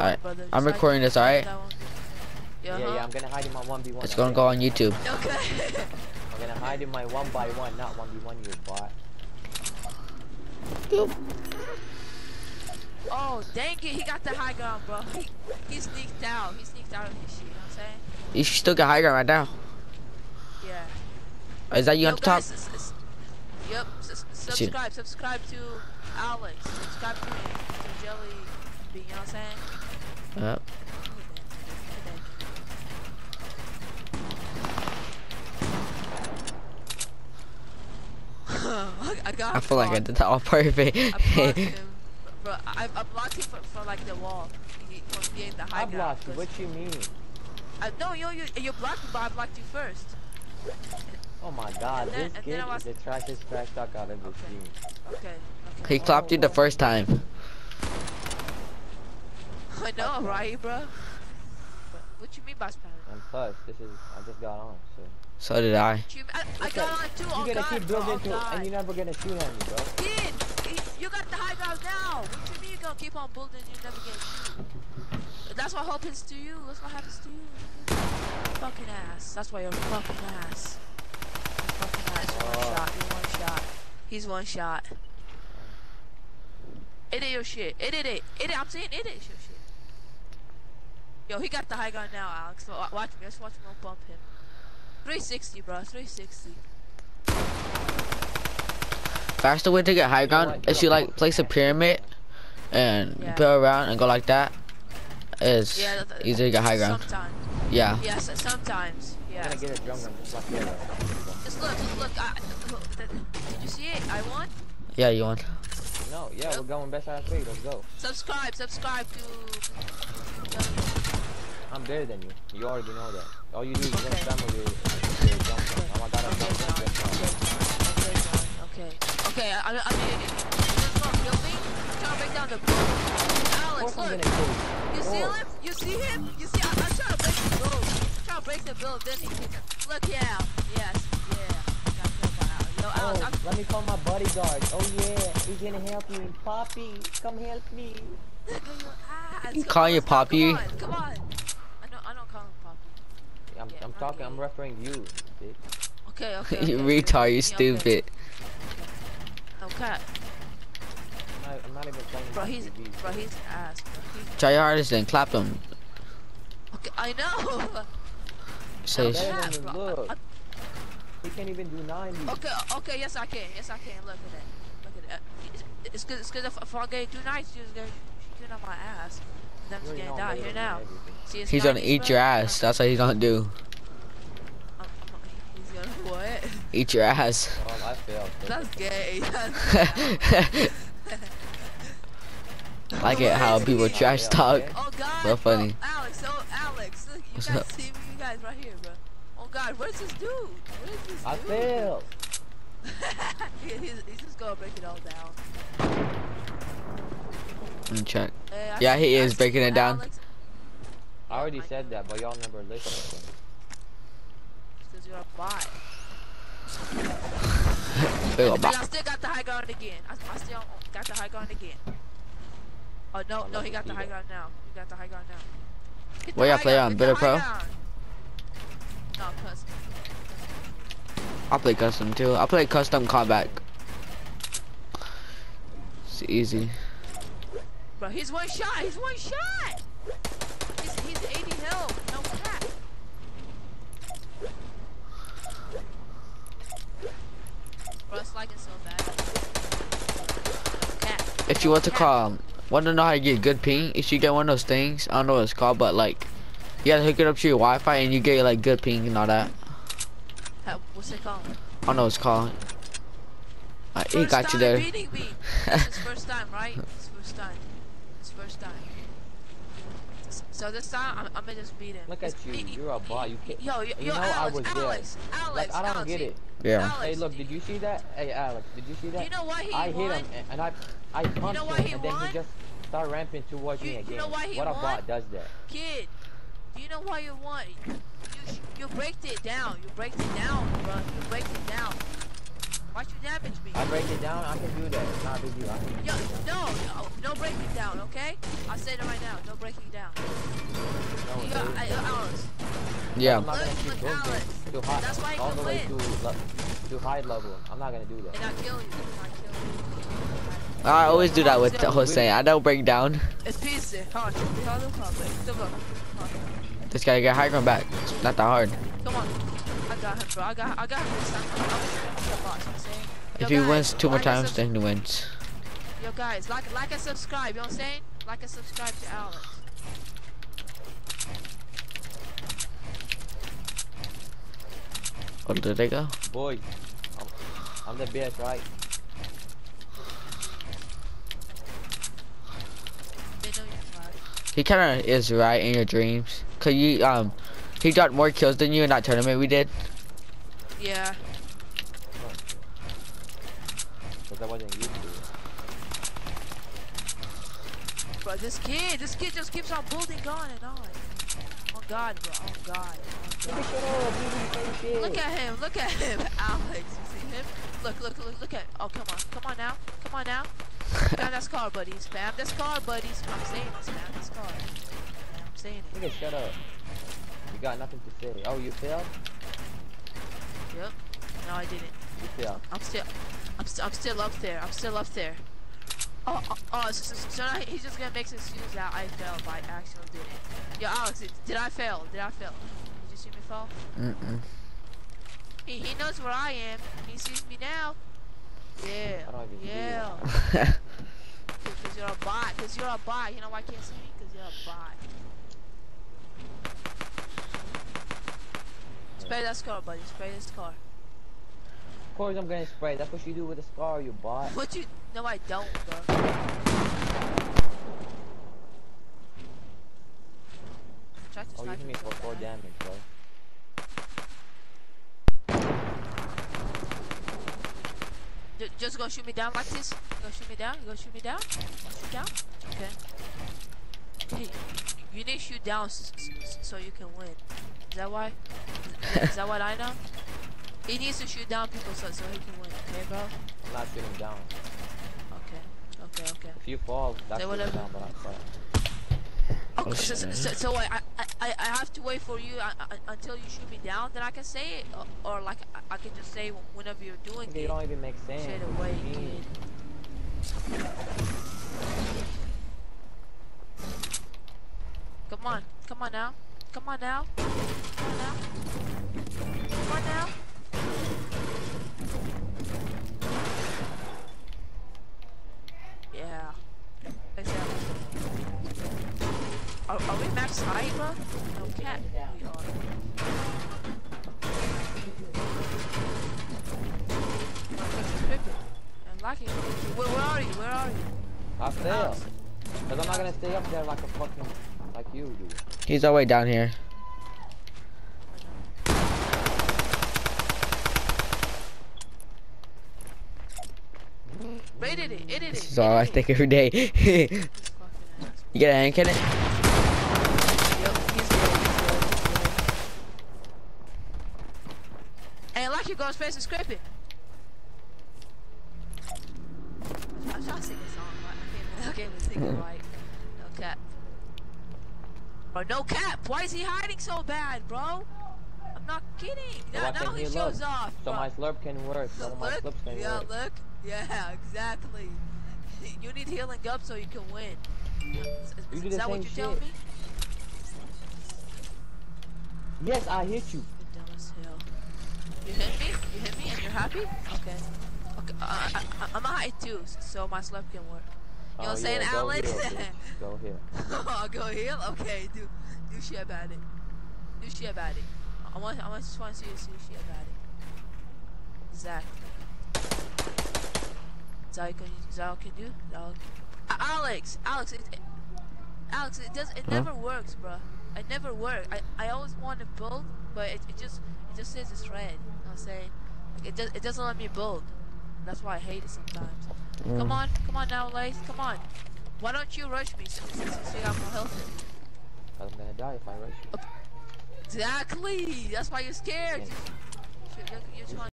recording, Alright. I'm recording this, alright? Yeah, Yeah, yeah, I'm gonna hide in my 1v1. It's gonna go on YouTube. Okay. I'm gonna hide in my 1 by one not 1v1, you bot. oh, dang it. He got the high ground, bro. He, he sneaked out. He sneaked out of his shit. You know what I'm saying? You still get high ground right now. Yeah. Is that you Yo, on the top? guys, s- s- Yep. s- s- subscribe. Subscribe to Alex. Subscribe to, to Jelly Bean. You know what I'm saying? Yep. I got. I feel like I did that all perfect. I blocked him, bro. I, I blocked him from, from like the wall. He, from getting the high I blocked you, 'cause- what you mean? I, no, you you you blocked me, but I blocked you first. Oh my god, And this and kid then I is was- the trashiest trash talk out of this Okay. team. Okay. Okay. he clapped you the oh. first time. I know, right, bro? But what you mean by Spanish? And plus, this is, I just got on, so. So did I. You mean- I, I Okay, got on too. You Oh gotta God, keep bro. building Oh and you're never gonna shoot at me, bro. Kid, you got the high ground now. What you mean you gonna keep on building? You're never gonna shoot. That's what happens to you. That's what happens to you. Fucking ass. That's why you're fucking ass. You're fucking ass. You're one Oh. shot. You're one shot. He's one shot. It is your shit. It is it. It is. I'm saying it is your shit. Yo, he got the high ground now, Alex. Wa- Watch me. Just watch me Don't bump him. 360, bro. 360. Faster way to get high You know ground what? is you like place a pyramid and Yeah. build around and go like that. Is Yeah. th- easy to get high ground. Sometimes. Yeah. Yes, sometimes. I'm Yeah. gonna get a drum gun just like that. Just look, just look. I, look th- did you see it? I won. Yeah, you want. No, yeah, we're going best out of three, let's go. Subscribe, subscribe to. I'm better than you. You already know that. All you do is Okay. jump down with your, your jump gun. Oh my god, I'm Okay, jump John. gun. Okay, John. Okay, John. Okay. Okay. I, I, I mean, this one kill me. I'm trying to break down the building. Of Alex, course I'm look. gonna kill you. You see Oh. him? You see him? You see? I, I'm trying to break the build. I'm trying to break the build. Then he can look. Yeah. Yes. Yeah. Got killed by Alex. Yo, Alex. Oh, I'm, let me call my bodyguard. Oh yeah, he's gonna help you. Poppy, come help me. ah, You come call on, you let's go. Poppy? Come on. Come on. I don't. I don't call him Poppy. I'm, Yeah, I'm talking, I'm referring you, bitch. Okay. Okay. you okay, retard, you stupid. Okay. I'm not, I'm not even playing Bro, he's TV. bro, he's ass. Bro. He's, Try your hardest and clap him. okay, I know. Say, Okay. Better than Yeah, I- He can't even do 90. Okay, okay, yes I can, yes I can. Look at that, look at that. It's, it's good, it's if, if I get too nice, you're gonna shoot on my ass. And I'm You just already gonna know die I'm here now. See, he's gonna eat your ass. That's what he's gonna do. Oh, I'm- I'm- he's gonna what? Eat your ass. Oh, I failed. That's gay. That's like it how people trash talk. Oh God. So funny. Oh, Alex, oh Alex, look, you What's guys up? see me, you guys right here, bro. Oh God, what is this dude? What is this I dude? failed. he, he's, he's just gonna break it all down. Let me check. Uh, hey, Yeah, he is see breaking it down. Alex. I already my said that, but y'all never listened. Because you're a bot. Big ol' And. I still got the high ground again. I, I still got the high ground again. Oh no, no, he got the high that. ground now. He got the high ground now. Get the What y'all play on, get the Builder Pro? ground. No, custom. I'll play custom too. I'll play custom combat. It's easy. Bro, he's one shot. He's one shot. He's, he's 80 health. No cap. Bro, it's lagging so bad. Cap. If you want to call, want to know how to get good ping, If you get one of those things. I don't know what it's called, but like, you gotta hook it up to your Wi-Fi and you get like good ping and all that. What's it called? I don't know what it's called. Uh, he First got you there. beating me. This first time, right? It's first time. It's first time. So this time, I'm, I'm gonna just beat him. Look at It's- you, he- you're a boy. You can't. Yo, yo, You yo, know I Alex, was there. Alex, Alex, Like I don't Alex, get it. Yeah. Alex, Hey, look, did you see that? Hey, Alex, did you see Do that? you know why he I hit him and, and I I punched know why him he and then he just started ramping towards You- me you again. know why he what a won? bot does that? Kid, do you know why you won? You you braked it down. You braked it down, bro. You braked it down. Why'd you damage me? I break it down. I can do that. It's not a big deal. I can Yo, no, no, no breaking down, okay? I'll say it right now. No breaking down. I, uh, Alex, Yeah. I'm not gonna Look, keep look, building Alex. to high, That's why you all can the way to, to high level. I'm not gonna do that. and I kill you. I kill you. I always do that with Jose. I don't break down. It's peace. Hold on. Hold on. Just gotta get high ground back. It's not that hard. Come on. I got him, bro. I got, I got him this time. I'm, I'm, I'm boss, I'm saying. Yo, If he guys, wins two more like and times, then he wins. Yo, guys, like, like and subscribe. You know what I'm saying? Like and subscribe to Alex. Oh, did they go? Boy, I'm, I'm the best, right? They know you're right. He kind of is right in your dreams. Cause you um, he got more kills than you in that tournament we did. Yeah. Because I wasn't used to it. Bro, this kid, this kid just keeps on building on and on. Oh God, bro. Oh God. Oh Look God. at shut up, you do the same shit. Look at him. Look at him, Alex. You see him? Look, look, look, look at. Oh, come on, come on now, come on now. Spam that scar, buddy. Spam this car, buddies. I'm saying it. Spam this car. I'm saying it. Look at shut up. You got nothing to say. Oh, you failed? Yep. No, I didn't. You failed. I'm still, I'm, st I'm still up there. I'm still up there. Oh, oh, oh so, so, so now he's just gonna make some excuse that I failed, but I actually did it. Yo, Alex, did, did I fail? Did I fail? Did you see me fall? Mm-mm. He, he knows where I am. He sees me now. Yeah. I don't even do Yeah. Because you're a bot. Because you're a bot. You know why I can't see me? Because you're a bot. Spray that scar, buddy. Spray this car. Of course I'm gonna spray. That's what you do with a scar, you bot. What you? No, I don't, bro. Oh, you hit me for so 4 bad. damage, bro. Ju- Just go shoot me down like this. Go shoot me down. Go shoot me down. Shoot down. Okay. Hey, you need to shoot down so you can win. Is that why? Is that, is that what I know? He needs to shoot down people so, so he can win. Okay, bro. I'm not shooting down. Okay. Okay. Okay. If you fall, that's whatever. down, but I fall. Okay, so, so, so, so I, I, I- I have to wait for you uh, uh, until you shoot me down, then I can say it, or, or like I, I can just say whenever you're doing it. you don't even make sense. Away, do you mean? kid. Come on, come on now, come on now, come on now, come on now. Yeah. Exactly. Are, are we max height, bro? No cat. We are. I'm lucky. Where, where are you? Where are you? Failed. Because I'm not gonna stay up there like a fucking, like you do. He's all the way down here. This is all I think every day. you get a hand cannon? Hey, like you go space and scrape it. I'm trying to sing a song, but I can't, I can't even sing it right. No cap. No cap. Why is he hiding so bad, bro? I'm not kidding. Now, now can he shows off. So bro. my slurp can work. So Look, my look. slips can yeah, work. look. Yeah, exactly. You need healing up so you can win. Is, You is that what you're telling me? Yes, I hit you. You hit me? You hit me and you're happy? Okay. Okay. Uh, I, I, I'm a height too, so my slurp can work. You know what I'm Oh, saying, yeah, go Alex? Go here. oh, go heal? Okay, do do shit about it. Do shit about it. I want I want just want to see you do shit about it. Exactly. Is that, all you can, is that all you can do? That all- Alex, Alex, it, it, Alex, it does it Huh? never works, bro. It never works. I, I always want to build, but it, it just it just says it's red. You know what I'm saying? It does it doesn't let me build. That's why I hate it sometimes. Come Mm. on, come on now, Lace. Come on. Why don't you rush me since, since, since you got more health? I'm gonna die if I rush you. Exactly. That's why you're scared. Yeah. You, you're, you're trying